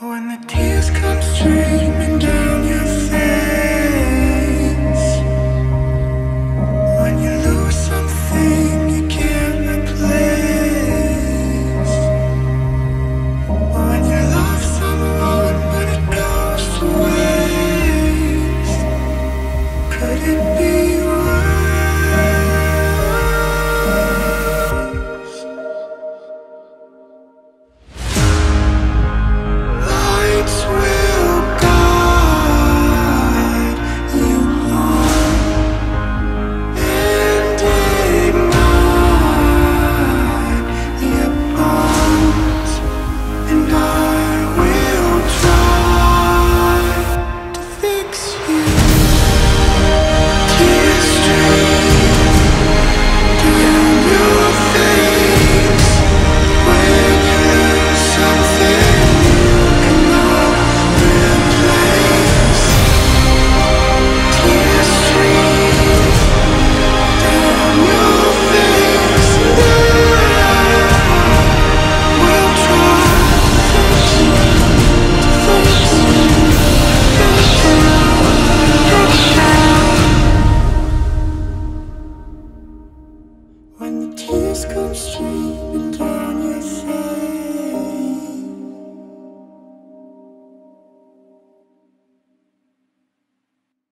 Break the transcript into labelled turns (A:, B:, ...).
A: When the tears come streaming Come straight and